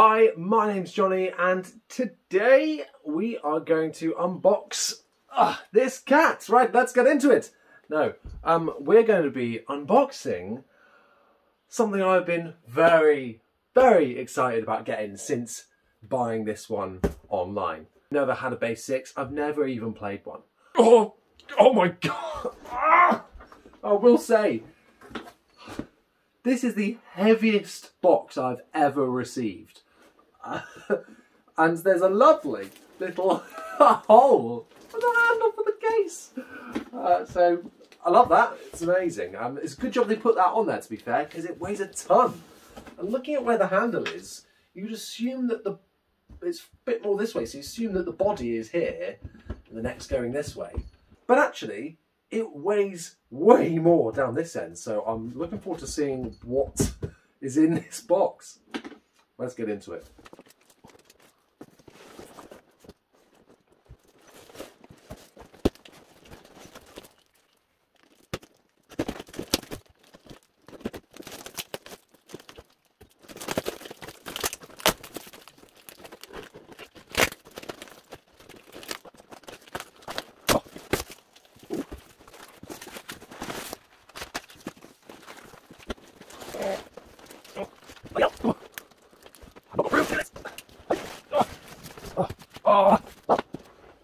Hi, my name's Jonny, and today we are going to unbox uh, this cat. Right, let's get into it. No, um, we're going to be unboxing something I've been very, very excited about getting since buying this one online. Never had a bass six. I've never even played one. Oh, oh my god! Ah! I will say, this is the heaviest box I've ever received. and there's a lovely little hole for the handle for the case. Uh, so I love that. It's amazing. Um, it's a good job they put that on there, to be fair, because it weighs a ton. And looking at where the handle is, you'd assume that the it's a bit more this way, so you assume that the body is here and the neck's going this way. But actually, it weighs way more down this end, so I'm looking forward to seeing what is in this box. Let's get into it.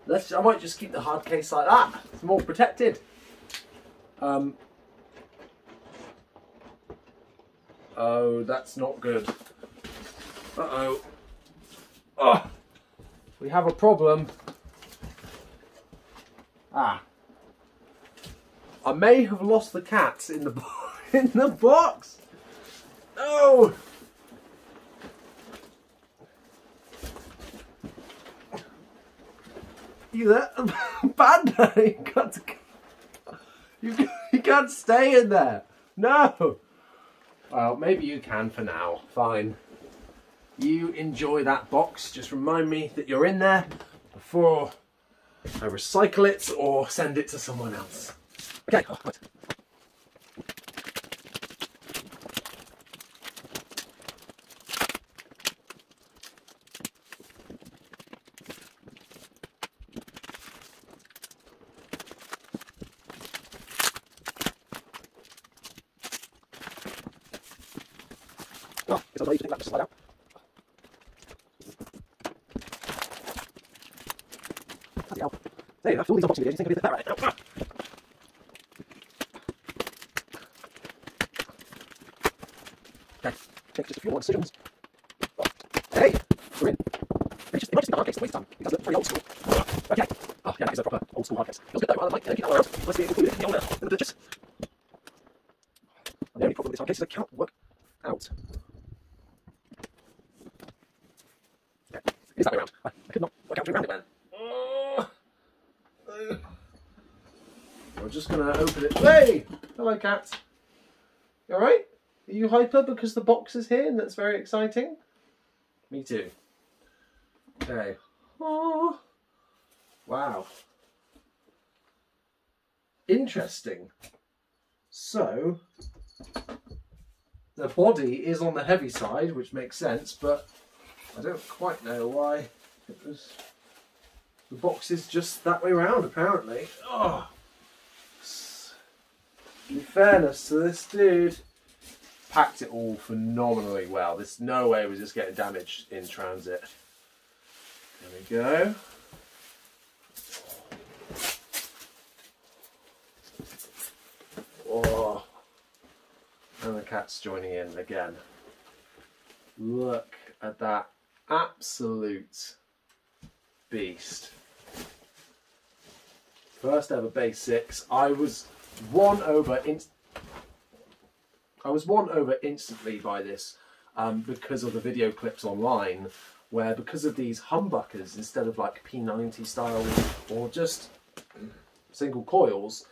Let's. I might just keep the hard case like that. It's more protected. Um. Oh, that's not good. Uh oh. Oh, we have a problem. Ah. I may have lost the cats in the in the box. No. You that panda? You got to. You, you can't stay in there. No. Well, maybe you can for now. Fine. You enjoy that box. Just remind me that you're in there before I recycle it or send it to someone else. Okay. I'll let you that slide out. Bloody hell. There, after all these unboxing videos, you think I did that right now. Okay, take just a few more decisions. Oh. Hey, we're in. It's just, it might just be the hard case to waste time, because it's pretty old school. Okay. Oh, yeah, that is a proper old school hard case. Feels good though, I like taking that one out. Let's be included in the older, in the purchase. The only problem with this hard case is I can't work out. It's that way around. I, I could not work out around it went. Oh. We're just gonna open it. Hey! Hello, cat. You alright? Are you hyper because the box is here and that's very exciting? Me too. Okay. Oh. Wow. Interesting. So, the body is on the heavy side, which makes sense, but I don't quite know why it was. The box is just that way round, apparently. Oh. In fairness to this dude, packed it all phenomenally well. There's no way it was just getting damaged in transit. There we go. Oh. And the cat's joining in again. Look at that absolute beast. First ever bass six. I was won over in I was won over instantly by this um, because of the video clips online where because of these humbuckers instead of like P90 style or just single coils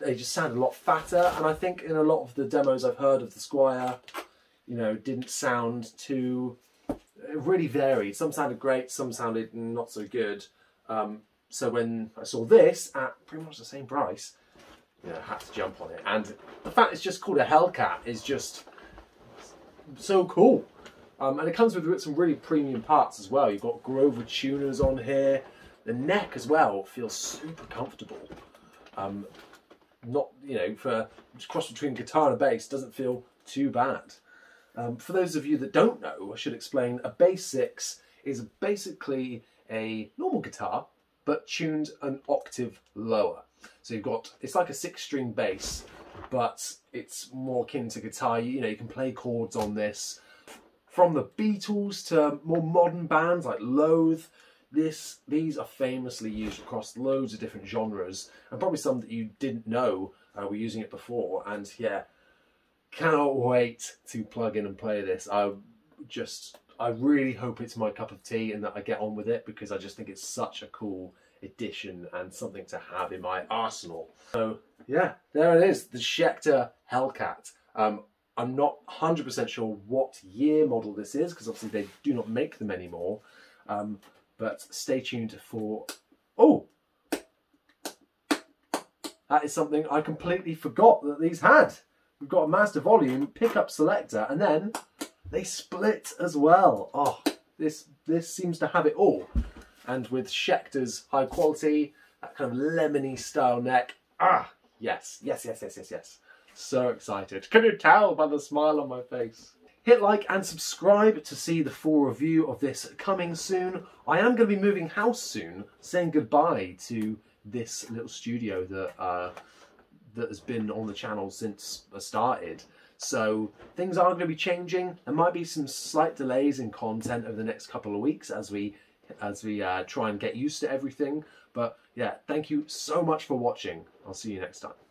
they just sound a lot fatter and I think in a lot of the demos I've heard of the Squier you know didn't sound too really varied some sounded great some sounded not so good um, so when I saw this at pretty much the same price you know, I had to jump on it and the fact it's just called a Hellcat is just so cool Um, and it comes with some really premium parts as well. You've got Grover tuners on here. The neck as well feels super comfortable. Um, not, you know, for just cross between guitar and bass, doesn't feel too bad. Um, for those of you that don't know, I should explain a bass 6 is basically a normal guitar, but tuned an octave lower. So you've got, it's like a six string bass, but it's more akin to guitar. You, you know, you can play chords on this. From the Beatles to more modern bands like Loathe, this these are famously used across loads of different genres, and probably some that you didn't know uh, were using it before. And yeah, cannot wait to plug in and play this. I just, I really hope it's my cup of tea and that I get on with it because I just think it's such a cool addition and something to have in my arsenal. So yeah, there it is, the Schecter Hellcat. Um, I'm not 100% sure what year model this is because obviously they do not make them anymore. Um, but stay tuned for... Oh! That is something I completely forgot that these had. We've got a master volume, pickup selector, and then they split as well. Oh, this this seems to have it all. And with Schecter's high quality, that kind of lemony style neck. Ah, yes, yes, yes, yes, yes, yes. So excited. Can you tell by the smile on my face? Hit like and subscribe to see the full review of this coming soon. I am going to be moving house soon, saying goodbye to this little studio that uh, that has been on the channel since I started. So things are going to be changing. There might be some slight delays in content over the next couple of weeks as we as we uh, try and get used to everything. But yeah, thank you so much for watching. I'll see you next time.